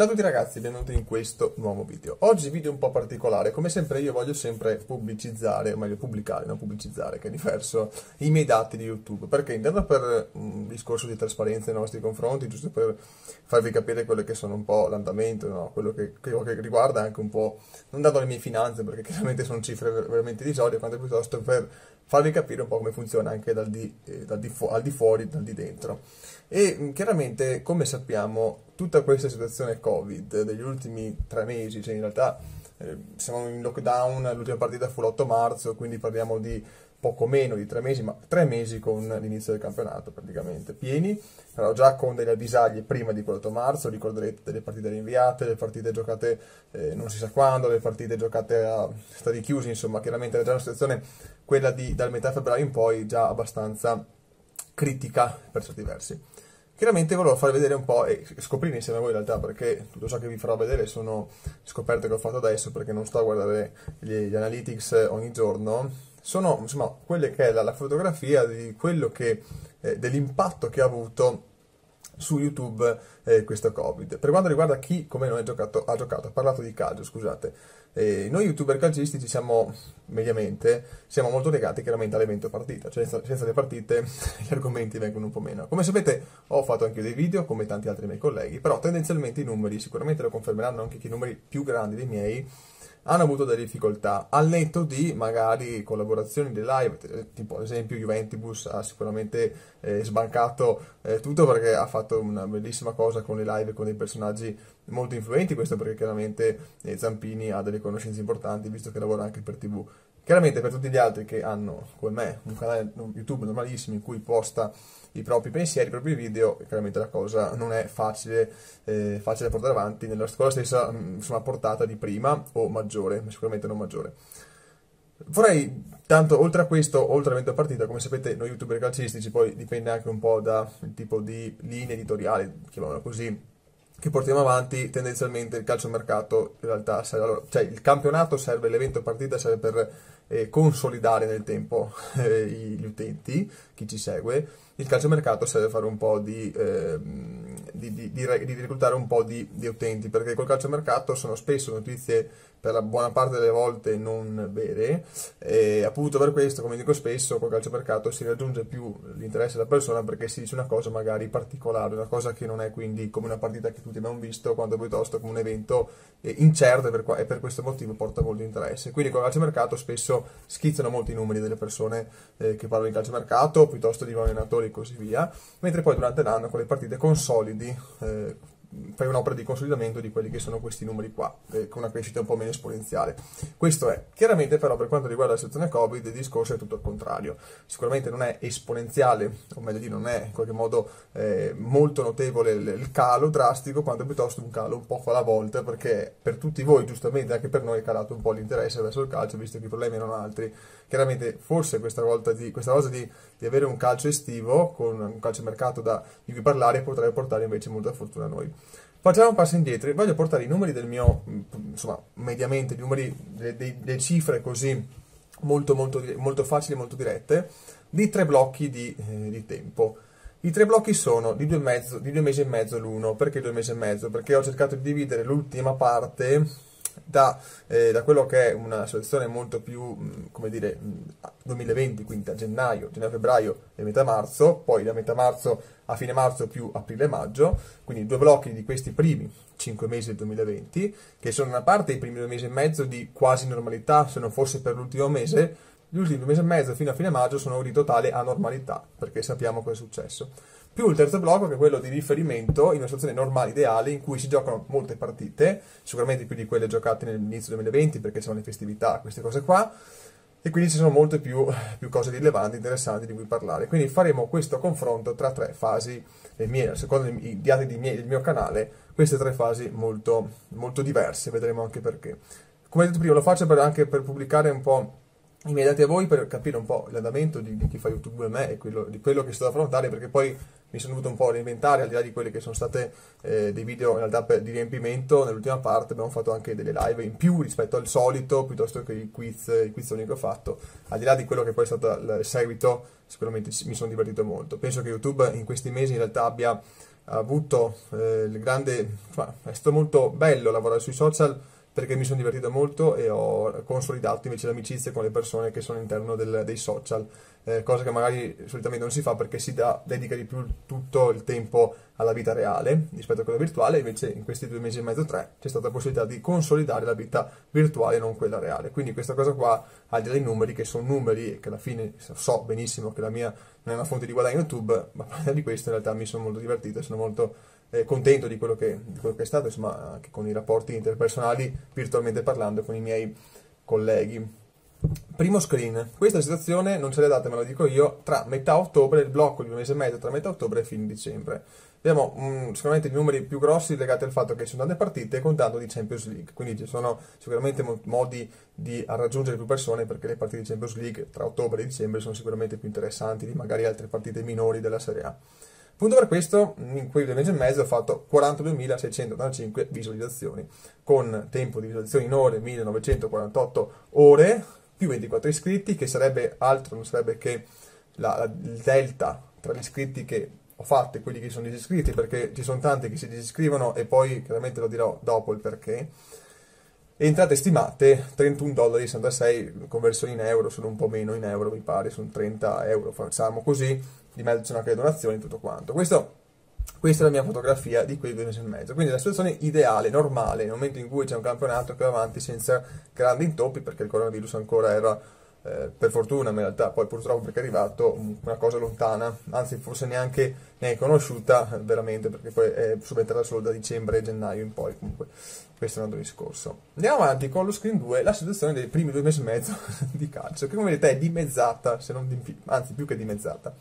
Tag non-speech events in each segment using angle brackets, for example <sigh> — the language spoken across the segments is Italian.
Ciao a tutti ragazzi, benvenuti in questo nuovo video. Oggi video un po' particolare, come sempre io voglio sempre pubblicizzare, o meglio pubblicare, non pubblicizzare, che è diverso, i miei dati di YouTube, perché intendo per un discorso di trasparenza nei nostri confronti, giusto per farvi capire quello che sono un po' l'andamento, no? quello che, che, riguarda anche un po', non dato le mie finanze, perché chiaramente sono cifre veramente irrisorie, quanto piuttosto per farvi capire un po' come funziona anche dal di, eh, dal di al di fuori, dal di dentro. E mm, chiaramente, come sappiamo, tutta questa situazione Covid degli ultimi tre mesi, cioè in realtà eh, siamo in lockdown, l'ultima partita fu l'8 marzo, quindi parliamo di poco meno di tre mesi, ma tre mesi con l'inizio del campionato praticamente pieni, però già con delle avvisaglie prima di quell'8 marzo, ricorderete delle partite rinviate, le partite giocate eh, non si sa quando, le partite giocate a stadi chiusi, insomma chiaramente era già una situazione, quella di, dal metà febbraio in poi, già abbastanza critica per certi versi. Chiaramente volevo farvi vedere un po' e scoprire insieme a voi in realtà perché tutto ciò che vi farò vedere sono scoperte che ho fatto adesso perché non sto a guardare gli, analytics ogni giorno. Sono insomma quelle che è la, la fotografia di quello che, eh, dell'impatto che ha avuto su YouTube eh, questo Covid. Per quanto riguarda chi come noi ha giocato, ha, giocato, ha parlato di calcio, scusate. Eh, noi youtuber calcistici siamo, mediamente, siamo molto legati chiaramente all'evento partita, cioè senza, le partite <laughs> gli argomenti vengono un po' meno. Come sapete ho fatto anche dei video, come tanti altri miei colleghi, però tendenzialmente i numeri, sicuramente lo confermeranno anche i numeri più grandi dei miei, hanno avuto delle difficoltà al netto di magari collaborazioni di live, tipo ad esempio Juventus ha sicuramente eh, sbancato eh, tutto perché ha fatto una bellissima cosa con le live con dei personaggi molto influenti, questo perché chiaramente eh, Zampini ha delle conoscenze importanti visto che lavora anche per TV. Chiaramente per tutti gli altri che hanno, come me, un canale YouTube normalissimo in cui posta i propri pensieri, i propri video, chiaramente la cosa non è facile, eh, facile da portare avanti nella scuola stessa, mm, insomma, portata di prima o maggiore, ma sicuramente non maggiore. Vorrei, tanto, oltre a questo, oltre all'evento partita, come sapete, noi youtuber calcistici, poi dipende anche un po' dal tipo di linea editoriale, chiamiamola così, che portiamo avanti tendenzialmente il calciomercato in realtà serve, allora, cioè il campionato serve, l'evento partita serve per eh, consolidare nel tempo <laughs> eh, gli utenti, chi ci segue, il calciomercato serve a fare un po' di, eh, di, di, di, reclutare un po' di, utenti, perché col calciomercato sono spesso notizie per la buona parte delle volte non vere e appunto per questo, come dico spesso, col calciomercato si raggiunge più l'interesse della persona perché si dice una cosa magari particolare, una cosa che non è quindi come una partita che tutti abbiamo visto, quanto piuttosto come un evento eh, incerto e per, e per questo motivo porta molto interesse. Quindi col calciomercato spesso schizzano molti numeri delle persone eh, che parlano di calciomercato, piuttosto di allenatori e così via, mentre poi durante l'anno con le partite consolidi eh, fai un'opera di consolidamento di quelli che sono questi numeri qua, eh, con una crescita un po' meno esponenziale. Questo è. Chiaramente però per quanto riguarda la situazione Covid il discorso è tutto il contrario. Sicuramente non è esponenziale, o meglio dire non è in qualche modo eh, molto notevole il, il, calo drastico, quanto piuttosto un calo un po' alla volta, perché per tutti voi, giustamente anche per noi è calato un po' l'interesse verso il calcio, visto che i problemi erano altri. Chiaramente forse questa volta di, questa cosa di, di avere un calcio estivo, con un calcio mercato da, di cui parlare, potrebbe portare invece molta fortuna a noi. Facciamo un passo indietro voglio portare i numeri del mio, insomma, mediamente, i numeri, le, le cifre così molto, molto, molto facili, molto dirette, di tre blocchi di, eh, di tempo. I tre blocchi sono di due, mezzo, di due mesi e mezzo l'uno. Perché due mesi e mezzo? Perché ho cercato di dividere l'ultima parte da, eh, da, quello che è una situazione molto più, come dire, 2020, mm, quindi da gennaio, gennaio-febbraio e metà marzo, poi da metà marzo a fine marzo più aprile-maggio, quindi due blocchi di questi primi 5 mesi del 2020, che sono una parte i primi due mesi e mezzo di quasi normalità, se non fosse per l'ultimo mese, gli ultimi due mesi e mezzo fino a fine maggio sono di totale anormalità, perché sappiamo cosa è successo. Più il terzo blocco che è quello di riferimento in una situazione normale, ideale, in cui si giocano molte partite, sicuramente più di quelle giocate nell'inizio 2020 perché sono le festività, queste cose qua, e quindi ci sono molte più, più, cose rilevanti, interessanti di cui parlare. Quindi faremo questo confronto tra tre fasi, mie, secondo i dati del mio canale, queste tre fasi molto, molto diverse, vedremo anche perché. Come detto prima, lo faccio per, anche per pubblicare un po' i miei dati a voi per capire un po' l'andamento di, di chi fa YouTube come me e quello, di quello che sto ad affrontare perché poi mi sono dovuto un po' reinventare al di là di quelli che sono state eh, dei video in realtà di riempimento nell'ultima parte abbiamo fatto anche delle live in più rispetto al solito piuttosto che i quiz i quiz che ho fatto. Al di là di quello che poi è stato il seguito sicuramente mi sono divertito molto. Penso che YouTube in questi mesi in realtà abbia avuto eh, il grande, è stato molto bello lavorare sui social perché mi sono divertito molto e ho consolidato invece l'amicizia con le persone che sono all'interno del, dei social, eh, cosa che magari solitamente non si fa perché si da, dedica di più tutto il tempo alla vita reale rispetto a quella virtuale, invece in questi due mesi e mezzo, tre, c'è stata la possibilità di consolidare la vita virtuale e non quella reale. Quindi questa cosa qua ha dei numeri che sono numeri e che alla fine so benissimo che la mia non è una fonte di guadagno YouTube, ma <laughs> di questo in realtà mi sono molto divertito e sono molto eh, contento di quello, che, di quello, che, è stato, insomma, anche con i rapporti interpersonali, virtualmente parlando con i miei colleghi. Primo screen, questa situazione non ce l'è data, me lo dico io, tra metà ottobre, il blocco di un mese e mezzo tra metà ottobre e fine dicembre. Abbiamo um, sicuramente i numeri più grossi legati al fatto che sono tante partite contando di Champions League, quindi ci sono sicuramente modi di raggiungere più persone perché le partite di Champions League tra ottobre e dicembre sono sicuramente più interessanti di magari altre partite minori della Serie A. Appunto per questo, in quei due mesi e mezzo ho fatto 42.685 visualizzazioni, con tempo di visualizzazione in ore 1948 ore, più 24 iscritti, che sarebbe altro, non sarebbe che la, la, il delta tra gli iscritti che ho fatto e quelli che sono disiscritti, perché ci sono tanti che si disiscrivono e poi chiaramente lo dirò dopo il perché. Entrate stimate 31 dollari 66 conversioni in euro, sono un po' meno in euro mi pare, sono 30 euro, facciamo così di mezzo c'è anche le donazioni e tutto quanto. Questo, questa è la mia fotografia di quei due mesi e mezzo. Quindi la situazione ideale, normale, nel momento in cui c'è un campionato che va avanti senza grandi intoppi, perché il coronavirus ancora era eh, per fortuna, ma in realtà poi purtroppo perché è arrivato una cosa lontana, anzi forse neanche, neanche conosciuta eh, veramente, perché poi è subentrata solo da dicembre e gennaio in poi, comunque questo è un altro discorso. Andiamo avanti con lo screen 2, la situazione dei primi due mesi e mezzo <laughs> di calcio, che come vedete è dimezzata, se non di, anzi più che dimezzata.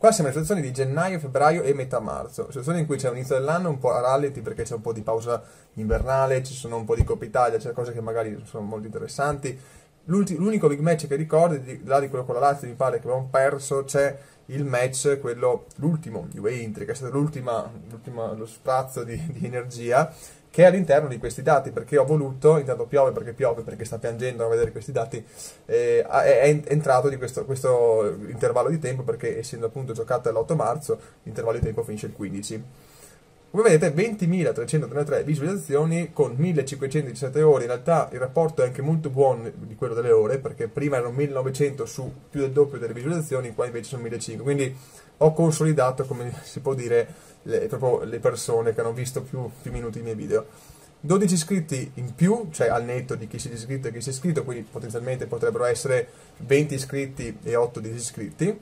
Qua siamo in situazione di gennaio, febbraio e metà marzo, situazione in cui c'è un inizio dell'anno un po' a rallenti perché c'è un po' di pausa invernale, ci sono un po' di Coppa Italia, c'è cose che magari sono molto interessanti. L'unico big match che ricordo, di, là di quello con la Lazio, mi pare che avevamo perso, c'è il match, quello, l'ultimo, Juve Intri, che è stato l'ultima, lo sprazzo di, di energia, che è all'interno di questi dati, perché ho voluto, intanto piove perché piove, perché sta piangendo a vedere questi dati, eh, è, entrato di questo, questo, intervallo di tempo, perché essendo appunto giocato l'8 marzo, l'intervallo di tempo finisce il 15. Come vedete 20.333 visualizzazioni con 1.517 ore, in realtà il rapporto è anche molto buono di quello delle ore, perché prima erano 1.900 su più del doppio delle visualizzazioni, qua invece sono 1.500, quindi ho consolidato, come si può dire, le, proprio le persone che hanno visto più, più minuti i miei video. 12 iscritti in più, cioè al netto di chi si è iscritto e chi si è iscritto, quindi potenzialmente potrebbero essere 20 iscritti e 8 disiscritti,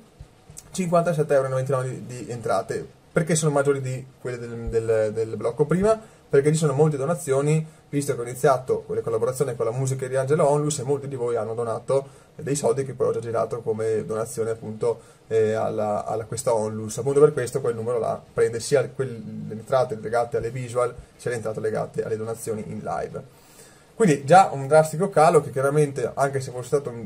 57,99 euro di, entrate, perché sono maggiori di quelle del, del, del blocco prima? Perché ci sono molte donazioni visto che ho iniziato con le collaborazioni con la musica di Angelo Onlus e molti di voi hanno donato dei soldi che poi ho già girato come donazione appunto eh, alla, alla, questa Onlus. Appunto per questo quel numero là prende sia quelle, le entrate legate alle visual sia le entrate legate alle donazioni in live. Quindi già un drastico calo che chiaramente, anche se fosse stato un,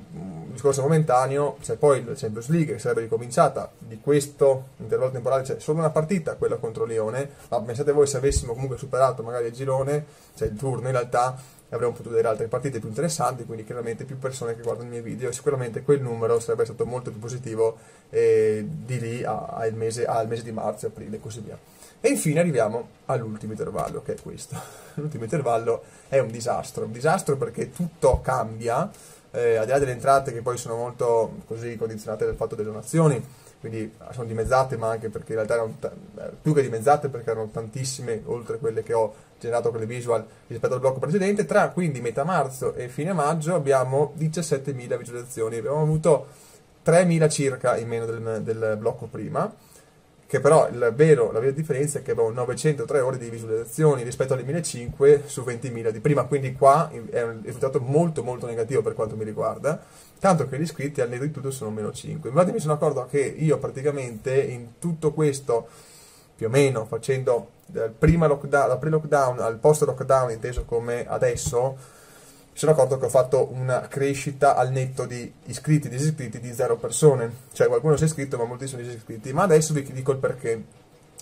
discorso momentaneo, c'è poi la Champions League che sarebbe ricominciata, di questo intervallo temporale c'è solo una partita, quella contro Lione, ma pensate voi se avessimo comunque superato magari il girone, cioè il turno in realtà, avremmo potuto vedere altre partite più interessanti, quindi chiaramente più persone che guardano i miei video sicuramente quel numero sarebbe stato molto più positivo eh, di lì al mese, al mese di marzo, aprile e così via. E infine arriviamo all'ultimo intervallo, che è questo. <laughs> L'ultimo intervallo è un disastro, un disastro perché tutto cambia, eh, al di là delle entrate che poi sono molto così condizionate dal fatto delle donazioni, quindi sono dimezzate, ma anche perché in realtà erano eh, più che dimezzate perché erano tantissime, oltre quelle che ho generato con le visual rispetto al blocco precedente. Tra quindi metà marzo e fine maggio abbiamo 17.000 visualizzazioni, abbiamo avuto 3.000 circa in meno del, del blocco prima che però vero, la vera differenza è che abbiamo 903 ore di visualizzazioni rispetto alle 1005 su 20.000 di prima, quindi qua è un risultato molto molto negativo per quanto mi riguarda, tanto che gli iscritti al netto di tutto sono meno 5. Infatti mi sono accorto che io praticamente in tutto questo, più o meno facendo lockdown, dal pre-lockdown al post-lockdown, inteso come adesso, sono accorto che ho fatto una crescita al netto di iscritti e disiscritti di zero persone. Cioè qualcuno si è iscritto ma molti sono disiscritti. Ma adesso vi dico il perché.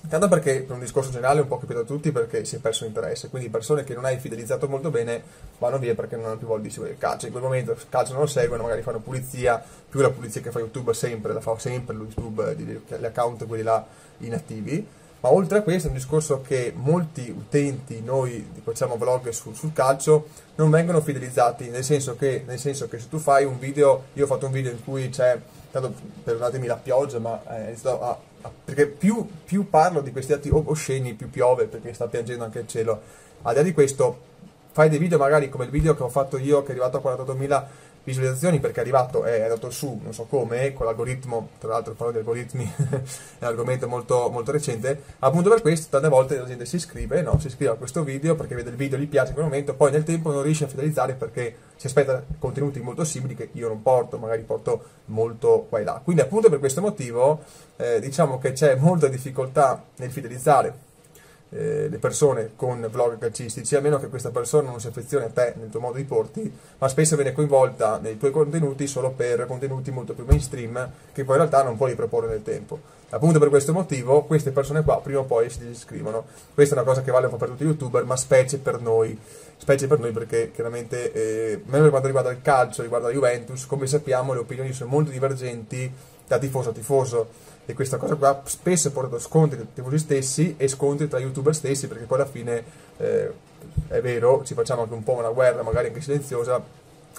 Tanto perché per un discorso generale un po' capito a tutti perché si è perso interesse, quindi persone che non hai fidelizzato molto bene vanno via perché non hanno più voglia di seguire il calcio. In quel momento il calcio non lo seguono, magari fanno pulizia, più la pulizia che fa YouTube sempre, la fa sempre YouTube, gli account quelli là inattivi Ma oltre a questo è un discorso che molti utenti, noi facciamo vlog sul, sul calcio, non vengono fidelizzati, nel senso, che, nel senso che se tu fai un video, io ho fatto un video in cui c'è, tanto perdonatemi la pioggia, ma eh, a, a, perché più, più, parlo di questi atti osceni, più piove perché sta piangendo anche il cielo. Al di là di questo, fai dei video magari come il video che ho fatto io che è arrivato a 48.000 visualizzazioni perché è arrivato, è andato su, non so come, con l'algoritmo, tra l'altro parlo di algoritmi, <laughs> è un argomento molto, molto recente, appunto per questo tante volte la gente si iscrive, no? si iscrive a questo video perché vede il video, gli piace in quel momento, poi nel tempo non riesce a fidelizzare perché si aspetta contenuti molto simili che io non porto, magari porto molto qua e là. Quindi appunto per questo motivo eh, diciamo che c'è molta difficoltà nel fidelizzare eh, le persone con vlog calcistici, a meno che questa persona non si affezioni a te nel tuo modo di porti, ma spesso viene coinvolta nei tuoi contenuti solo per contenuti molto più mainstream che poi in realtà non puoi riproporre nel tempo. Appunto per questo motivo queste persone qua prima o poi si iscrivono. Questa è una cosa che vale un po' per tutti i youtuber, ma specie per noi. Specie per noi perché chiaramente, eh, meno per quanto riguarda il calcio, riguarda la Juventus, come sappiamo le opinioni sono molto divergenti da tifoso a tifoso e questa cosa qua spesso ha portato scontri tra tifosi stessi e scontri tra youtuber stessi perché poi alla fine eh, è vero ci facciamo anche un po' una guerra magari anche silenziosa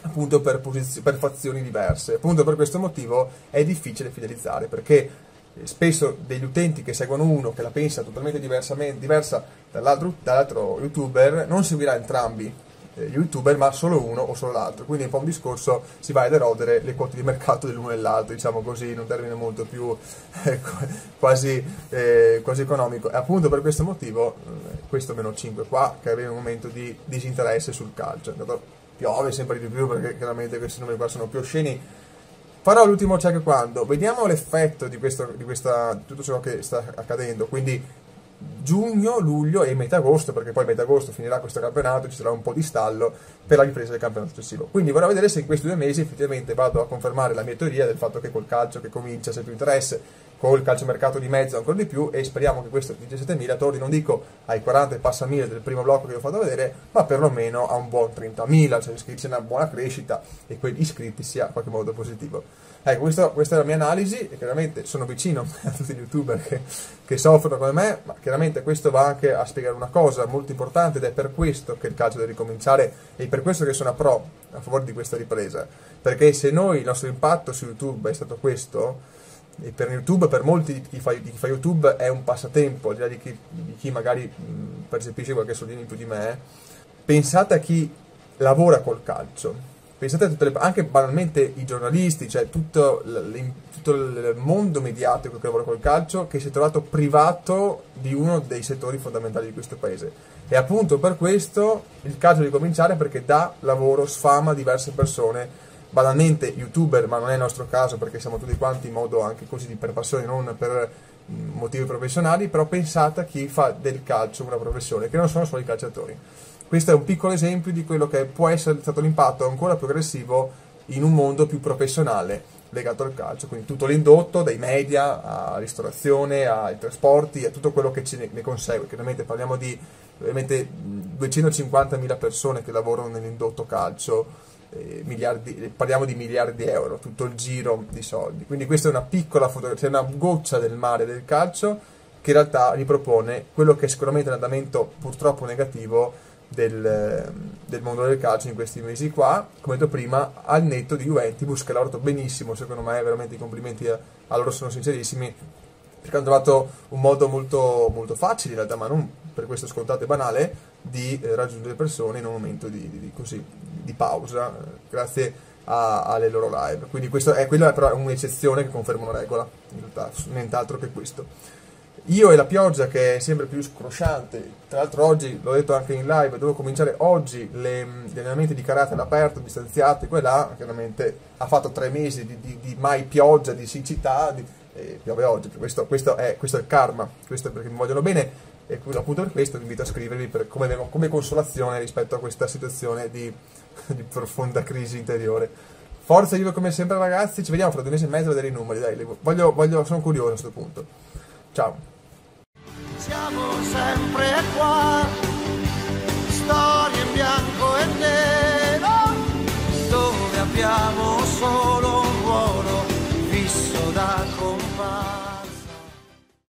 appunto per, per fazioni diverse. Appunto per questo motivo è difficile fidelizzare perché eh, spesso degli utenti che seguono uno che la pensa totalmente diversa dall'altro, dall'altro youtuber non seguirà entrambi eh, youtuber, ma solo uno o solo l'altro. Quindi è un po' un discorso, si va ad erodere le quote di mercato dell'uno e dell'altro, diciamo così, in un termine molto più <laughs> eh, quasi, eh, quasi, economico. E appunto per questo motivo, eh, questo meno 5 qua, che aveva un momento di disinteresse sul calcio. Piove sempre di più perché chiaramente questi numeri qua sono più osceni. Farò l'ultimo check quando vediamo l'effetto di, questo, di, questa, tutto ciò che sta accadendo. Quindi giugno, luglio e metà agosto, perché poi metà agosto finirà questo campionato, ci sarà un po' di stallo per la ripresa del campionato successivo. Quindi vorrei vedere se in questi due mesi effettivamente vado a confermare la mia teoria del fatto che col calcio che comincia c'è più interesse, col calciomercato di mezzo ancora di più e speriamo che questo 17.000 torni, non dico ai 40 e passa mila del primo blocco che vi ho fatto vedere, ma perlomeno a un buon 30.000, cioè che c'è una buona crescita e quegli iscritti sia in qualche modo positivo. Ecco, questo, questa è la mia analisi e chiaramente sono vicino <laughs> a tutti gli youtuber che, che, soffrono come me, ma chiaramente questo va anche a spiegare una cosa molto importante ed è per questo che il calcio deve ricominciare e per questo che sono a pro, a favore di questa ripresa. Perché se noi, il nostro impatto su YouTube è stato questo, e per YouTube, per molti di chi fa, di chi fa YouTube è un passatempo, al di là di chi, di chi magari percepisce qualche soldino in più di me, pensate a chi lavora col calcio pensate a tutte le anche banalmente i giornalisti, cioè tutto, tutto il mondo mediatico che lavora col calcio che si è trovato privato di uno dei settori fondamentali di questo paese. E appunto per questo il calcio deve cominciare perché dà lavoro, sfama diverse persone, banalmente youtuber, ma non è il nostro caso perché siamo tutti quanti in modo anche così per passione, non per motivi professionali, però pensate a chi fa del calcio una professione, che non sono solo i calciatori. Questo è un piccolo esempio di quello che può essere stato l'impatto ancora più aggressivo in un mondo più professionale legato al calcio, quindi tutto l'indotto, dai media alla ristorazione, ai trasporti, a tutto quello che ne consegue. Chiaramente parliamo di ovviamente 250.000 persone che lavorano nell'indotto calcio, eh, miliardi, parliamo di miliardi di euro, tutto il giro di soldi. Quindi questa è una piccola fotografia, una goccia del mare del calcio che in realtà ripropone quello che è sicuramente un andamento purtroppo negativo del, del, mondo del calcio in questi mesi qua, come detto prima, al netto di Juventus che ha lavorato benissimo, secondo me veramente i complimenti a, a, loro sono sincerissimi, perché hanno trovato un modo molto, molto facile in realtà, ma non per questo scontato e banale, di eh, raggiungere persone in un momento di, di, di, così, di pausa, eh, grazie a, alle loro live. Quindi questo è, quella è però un'eccezione che conferma una regola, in realtà, nient'altro che questo. Io e la pioggia che è sempre più scrosciante, tra l'altro oggi, l'ho detto anche in live, devo cominciare oggi le, gli allenamenti di karate all'aperto, distanziati, quella chiaramente ha fatto tre mesi di, di, di mai pioggia, di siccità, di, e piove oggi, questo, questo, è, questo, è, il karma, questo è perché mi vogliono bene e appunto per questo vi invito a scrivervi per, come, come, consolazione rispetto a questa situazione di, <laughs> di profonda crisi interiore. Forza Juve come sempre ragazzi, ci vediamo fra due mesi e mezzo a vedere i numeri, dai, voglio, voglio, sono curioso a questo punto. Ciao! Siamo sempre qua. Sto